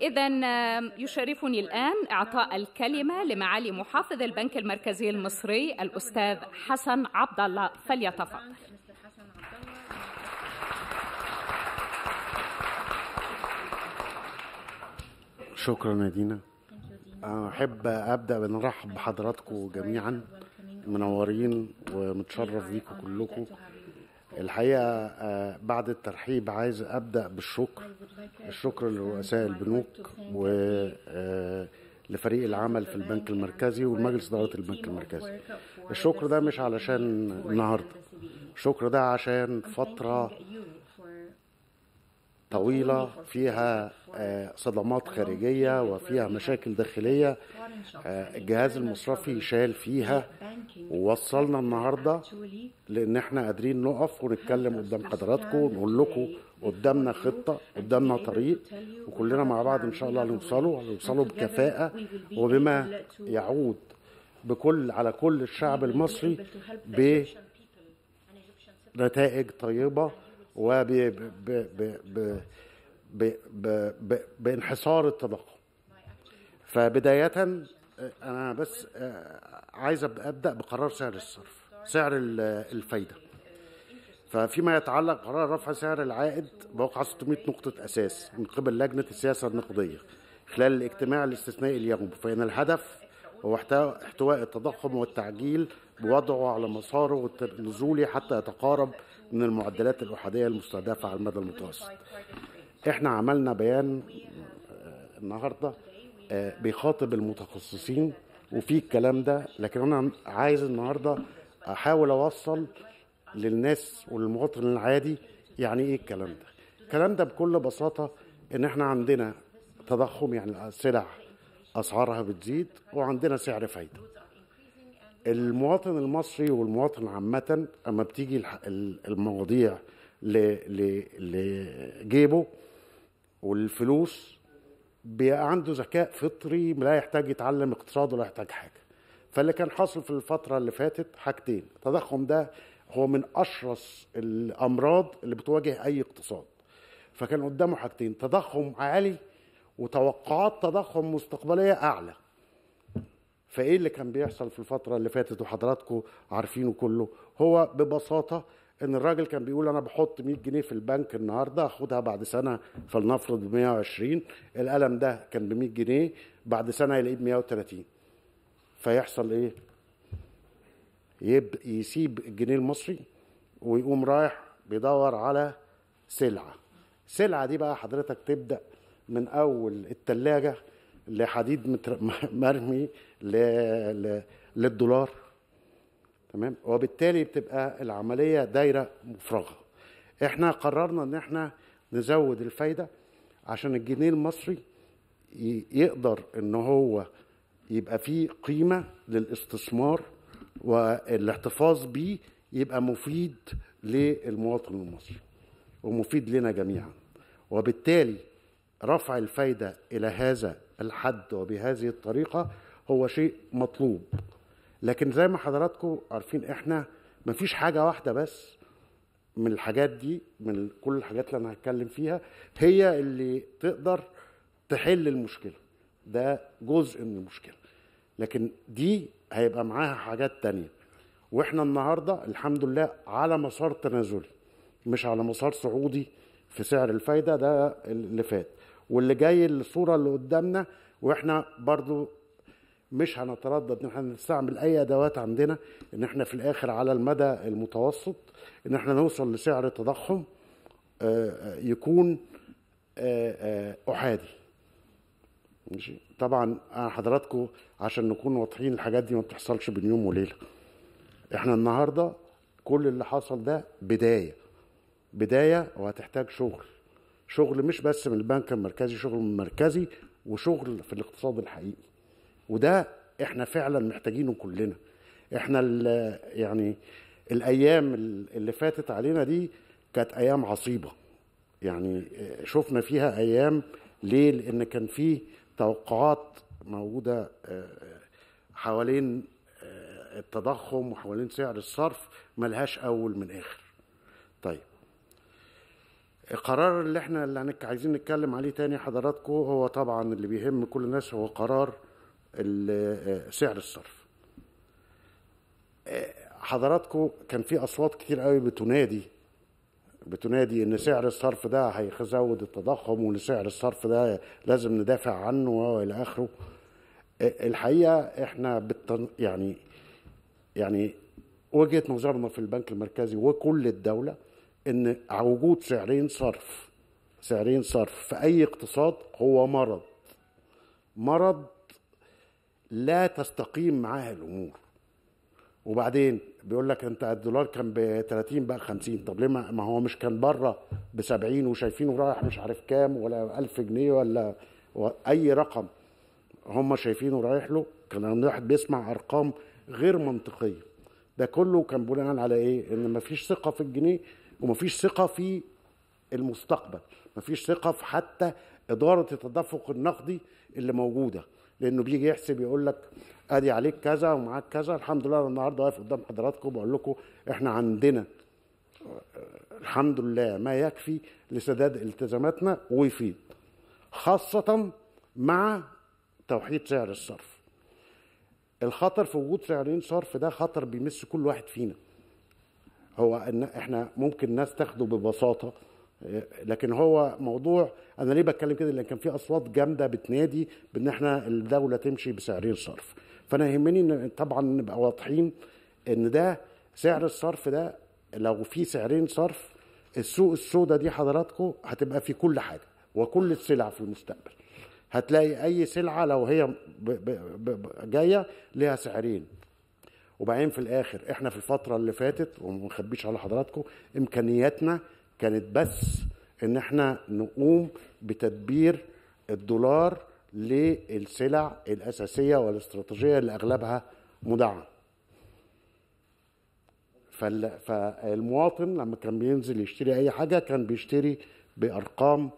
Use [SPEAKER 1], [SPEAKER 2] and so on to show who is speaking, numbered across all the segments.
[SPEAKER 1] إذا يشرفني الآن إعطاء الكلمة لمعالي محافظ البنك المركزي المصري الأستاذ حسن عبد الله. فليتفضل.
[SPEAKER 2] شكرا يا دينا. أحب أبدأ بنرحب بحضراتكم جميعا منورين ومتشرف بيكم كلكم. الحقيقة بعد الترحيب عايز أبدأ بالشكر الشكر لرؤساء البنوك ولفريق العمل في البنك المركزي والمجلس إدارة البنك المركزي. الشكر ده مش علشان النهاردة الشكر ده عشان فترة طويلة فيها صدمات خارجية وفيها مشاكل داخلية الجهاز المصرفي شال فيها. ووصلنا النهاردة لأن إحنا قادرين نقف ونتكلم قدام حضراتكم ونقول لكم قدامنا خطة قدامنا طريق وكلنا مع بعض إن شاء الله هنوصلوا هنوصلوا بكفاءة. وبما يعود بكل على كل الشعب المصري بنتائج طيبة وبانحصار التضخم. فبداية أنا بس عايز أبدأ بقرار سعر الصرف سعر الفايدة. ففيما يتعلق قرار رفع سعر العائد بوقع 600 نقطة أساس من قبل لجنة السياسة النقدية خلال الاجتماع الاستثنائي اليوم. فإن الهدف هو احتواء التضخم والتعجيل بوضعه على مساره النزولي حتى يتقارب من المعدلات الأحادية المستهدفة على المدى المتوسط. إحنا عملنا بيان النهاردة بيخاطب المتخصصين وفي الكلام ده لكن أنا عايز النهارده أحاول أوصل للناس وللمواطن العادي يعني إيه الكلام ده. الكلام ده بكل بساطة إن إحنا عندنا تضخم يعني السلع أسعارها بتزيد وعندنا سعر فايدة. المواطن المصري والمواطن عامة أما بتيجي المواضيع لجيبه والفلوس بيبقى عنده ذكاء فطري لا يحتاج يتعلم اقتصاد ولا يحتاج حاجة. فاللي كان حاصل في الفترة اللي فاتت حاجتين. التضخم ده هو من أشرس الأمراض اللي بتواجه أي اقتصاد. فكان قدامه حاجتين. تضخم عالي وتوقعات تضخم مستقبلية أعلى. فإيه اللي كان بيحصل في الفترة اللي فاتت وحضراتكم عارفينه كله؟ هو ببساطة إن الراجل كان بيقول أنا بحط 100 جنيه في البنك النهارده اخدها بعد سنة فلنفرض ب 120 القلم ده كان ب 100 جنيه بعد سنة يلاقيه ب 130 فيحصل إيه؟ يبقى يسيب الجنيه المصري ويقوم رايح بيدور على سلعة. السلعه دي بقى حضرتك تبدأ من أول الثلاجه لحديد مرمي للدولار. تمام؟ وبالتالي بتبقى العملية دايرة مفرغة. إحنا قررنا إن إحنا نزود الفايدة عشان الجنيه المصري يقدر إن هو يبقى فيه قيمة للاستثمار والاحتفاظ بيه يبقى مفيد للمواطن المصري ومفيد لنا جميعا. وبالتالي رفع الفايدة إلى هذا الحد وبهذه الطريقة هو شيء مطلوب. لكن زي ما حضراتكم عارفين إحنا مفيش حاجة واحدة بس من الحاجات دي من كل الحاجات اللي أنا هتكلم فيها هي اللي تقدر تحل المشكلة. ده جزء من المشكلة. لكن دي هيبقى معاها حاجات تانية. وإحنا النهاردة الحمد لله على مسار تنازلي مش على مسار صعودي في سعر الفايدة ده اللي فات. واللي جاي الصورة اللي قدامنا وإحنا برضو مش هنتردد إن إحنا نستعمل أي أدوات عندنا إن إحنا في الآخر على المدى المتوسط إن إحنا نوصل لسعر تضخم يكون أحادي. ماشي؟ طبعا حضراتكم عشان نكون واضحين الحاجات دي ما بتحصلش بين يوم وليلة. إحنا النهارده كل اللي حصل ده بداية. بداية وهتحتاج شغل. شغل مش بس من البنك المركزي شغل من المركزي وشغل في الاقتصاد الحقيقي. وده إحنا فعلا محتاجينه كلنا. إحنا يعني الأيام اللي فاتت علينا دي كانت أيام عصيبة. يعني شفنا فيها أيام ليه لأن كان في توقعات موجودة حوالين التضخم وحوالين سعر الصرف ملهاش أول من اخر طيب القرار اللي إحنا اللي عايزين نتكلم عليه تاني حضراتكم هو طبعا اللي بيهم كل الناس هو قرار ال- سعر الصرف. حضراتكم كان في أصوات كتير قوي بتنادي بتنادي إن سعر الصرف ده هيزود التضخم وإن سعر الصرف ده لازم ندافع عنه وإلى آخره. الحقيقة إحنا بالتن... يعني يعني وجهة نظرنا في البنك المركزي وكل الدولة إن وجود سعرين صرف سعرين صرف في أي اقتصاد هو مرض. مرض لا تستقيم معاه الأمور. وبعدين بيقول لك أنت الدولار كان ب 30 بقى 50 طب ليه ما هو مش كان بره ب 70 وشايفينه رايح مش عارف كام ولا 1000 جنيه ولا أي رقم هم شايفينه رايح له. كان الواحد بيسمع أرقام غير منطقية. ده كله كان بناء على إيه؟ إن مفيش ثقة في الجنيه ومفيش ثقة في المستقبل مفيش ثقة في حتى إدارة التدفق النقدي اللي موجودة. لأنه بيجي يحسب يقول لك أدي عليك كذا ومعاك كذا الحمد لله النهارده واقف قدام حضراتكم بقول لكم إحنا عندنا الحمد لله ما يكفي لسداد التزاماتنا ويفيد خاصة مع توحيد سعر الصرف. الخطر في وجود سعرين صرف ده خطر بيمس كل واحد فينا. هو إن إحنا ممكن الناس تاخده ببساطة لكن هو موضوع أنا ليه بتكلم كده؟ لأن كان في أصوات جامدة بتنادي بإن إحنا الدولة تمشي بسعرين صرف. فأنا يهمني إن طبعا نبقى واضحين إن ده سعر الصرف ده لو في سعرين صرف السوق السوداء دي حضراتكم هتبقى في كل حاجة وكل السلع في المستقبل. هتلاقي أي سلعة لو هي جاية ليها سعرين. وبعدين في الآخر إحنا في الفترة اللي فاتت وما نخبيش على حضراتكم إمكانياتنا كانت بس إن إحنا نقوم بتدبير الدولار للسلع الأساسية والاستراتيجية اللي أغلبها مدعم. فال- فالمواطن لما كان بينزل يشتري أي حاجة كان بيشتري بأرقام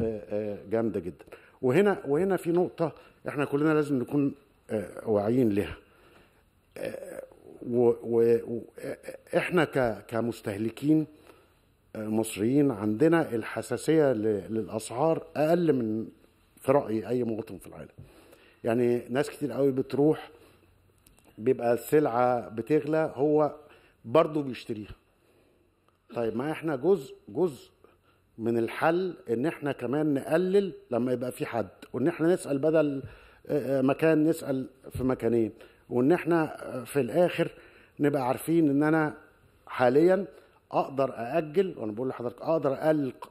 [SPEAKER 2] آه، آه، جامدة جدا. وهنا وهنا في نقطة إحنا كلنا لازم نكون آه، واعيين لها. وإحنا كمستهلكين مصريين عندنا الحساسية للأسعار أقل من في رأي أي مواطن في العالم. يعني ناس كتير قوي بتروح بيبقى السلعه بتغلى هو برضه بيشتريها. طيب ما إحنا جزء جزء من الحل إن إحنا كمان نقلل لما يبقى في حد وإن إحنا نسأل بدل آه، آه، مكان نسأل في مكانين. وإن إحنا في الآخر نبقى عارفين إن أنا حاليا أقدر أأجل وأنا بقول لحضرتك أقدر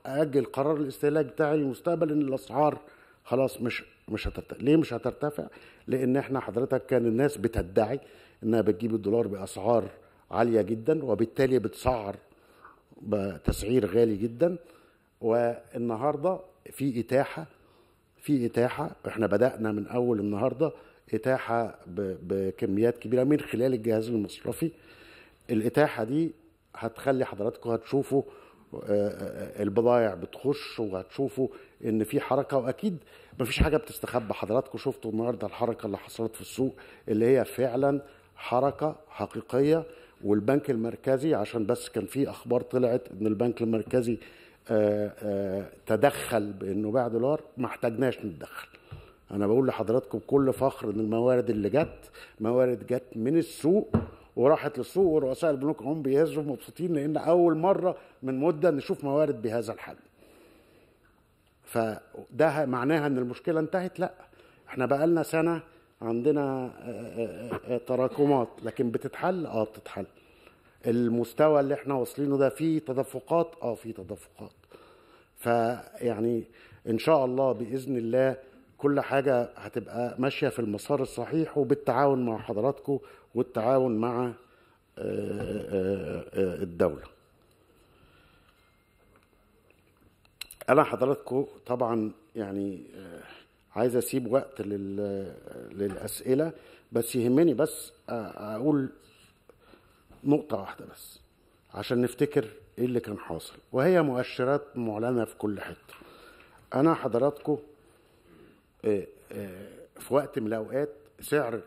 [SPEAKER 2] أأجل قرار الاستهلاك بتاعي للمستقبل إن الأسعار خلاص مش مش هترتفع ليه مش هترتفع؟ لأن إحنا حضرتك كان الناس بتدعي إنها بتجيب الدولار بأسعار عالية جدا وبالتالي بتسعر بتسعير غالي جدا. والنهاردة في إتاحة في إتاحة إحنا بدأنا من أول النهارده اتاحه ب- بكميات كبيرة من خلال الجهاز المصرفي. الإتاحة دي هتخلي حضراتكم هتشوفوا آه، آه، البضائع بتخش وهتشوفوا إن في حركة وأكيد مفيش حاجة بتستخبى. حضراتكم شفتوا النهارده الحركة اللي حصلت في السوق اللي هي فعلا حركة حقيقية والبنك المركزي عشان بس كان في أخبار طلعت إن البنك المركزي آه، تدخل بإنه باع دولار ما احتاجناش نتدخل. أنا بقول لحضراتكم بكل فخر إن الموارد اللي جت موارد جت من السوق وراحت للسوق ورؤساء البنوك هم بيهزوا مبسوطين لأن أول مرة من مدة نشوف موارد بهذا الحجم. فده معناها إن المشكلة انتهت؟ لأ. إحنا بقالنا سنة عندنا آه، آه، آه، تراكمات لكن بتتحل؟ آه بتتحل. المستوى اللي إحنا واصلينه ده فيه تدفقات؟ آه فيه تدفقات. فيعني إن شاء الله بإذن الله كل حاجة هتبقى ماشية في المسار الصحيح وبالتعاون مع حضراتكم والتعاون مع آه، آه، آه، الدولة. أنا حضراتكم طبعا يعني عايز أسيب وقت لل- للأسئلة بس يهمني بس أقول نقطة واحدة بس عشان نفتكر إيه اللي كان حاصل وهي مؤشرات معلنة في كل حتة. أنا حضراتكم في وقت من الأوقات سعر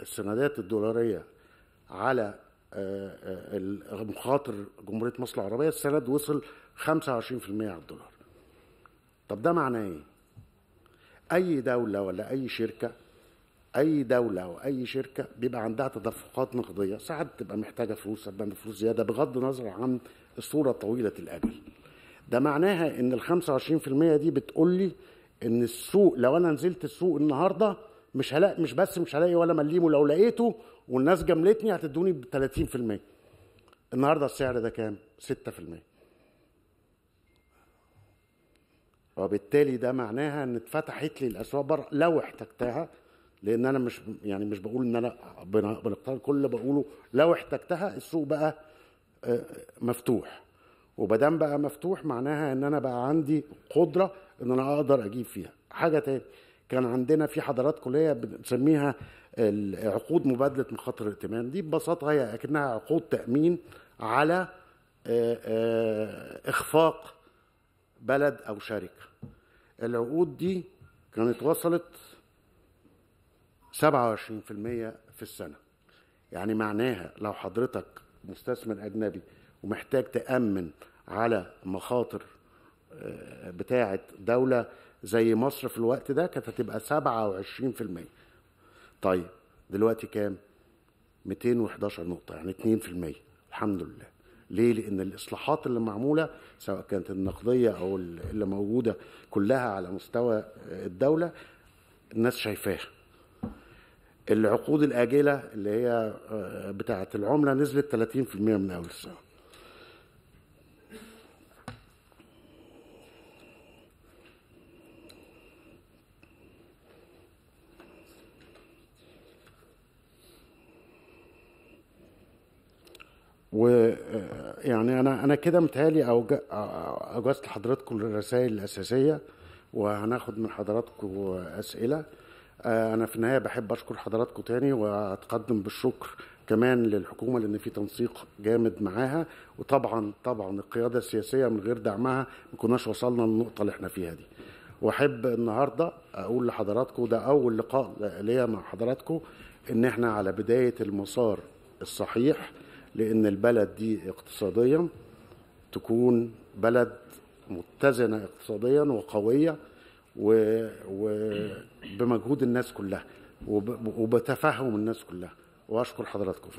[SPEAKER 2] السندات الدولارية على آه، آه، المخاطر جمهورية مصر العربية السند وصل 25% على الدولار. طب ده معناه إيه؟ أي دولة ولا أي شركة أي دولة أو أي شركة بيبقى عندها تدفقات نقدية ساعات تبقى محتاجة فلوس ساعات بتبقى فلوس زيادة بغض النظر عن الصورة طويله الأجل. ده معناها إن ال 25% دي بتقول لي إن السوق لو أنا نزلت السوق النهارده مش هلاقي مش بس مش هلاقي ولا مليم ولو لقيته والناس جملتني هتدوني ب 30% النهارده السعر ده كام؟ 6% وبالتالي ده معناها إن اتفتحت لي الأسواق بره لو احتجتها لأن أنا مش يعني مش بقول إن أنا بن- بنقترض كل اللي بقوله لو احتجتها السوق بقى آه، مفتوح. وبدام بقى مفتوح معناها إن أنا بقى عندي قدرة إن أنا أقدر أجيب فيها. حاجة تاني كان عندنا في حضارات كلية بنسميها عقود مبادلة مخاطر الائتمان دي ببساطة هي أكنها عقود تأمين على آه، آه، إخفاق بلد أو شركة. العقود دي كانت وصلت 27% في السنة. يعني معناها لو حضرتك مستثمر أجنبي ومحتاج تأمن على مخاطر آه، بتاعة دولة زي مصر في الوقت ده كانت هتبقى 27% طيب دلوقتي كام؟ 211 نقطة يعني 2% الحمد لله. ليه؟ لأن الإصلاحات اللي معمولة سواء كانت النقدية أو اللي موجودة كلها على مستوى الدولة الناس شايفاها. العقود الآجلة اللي هي آه، بتاعة العملة نزلت 30% من أول السنة. و آه، أنا أنا كده متهيألي اوجزت لحضراتكم الرسائل الأساسية وهناخد من حضراتكم أسئلة. آه، أنا في النهاية بحب أشكر حضراتكم تاني وأتقدم بالشكر كمان للحكومة لأن في تنسيق جامد معاها. وطبعا طبعا القيادة السياسية من غير دعمها ما كناش وصلنا للنقطة اللي إحنا فيها دي. وأحب النهارده أقول لحضراتكم ده أول لقاء ليا مع حضراتكم إن إحنا على بداية المسار الصحيح لأن البلد دي اقتصاديا تكون بلد متزنة اقتصاديا وقوية و- وبمجهود الناس كلها وب- وبتفهم الناس كلها. وأشكر حضراتكم.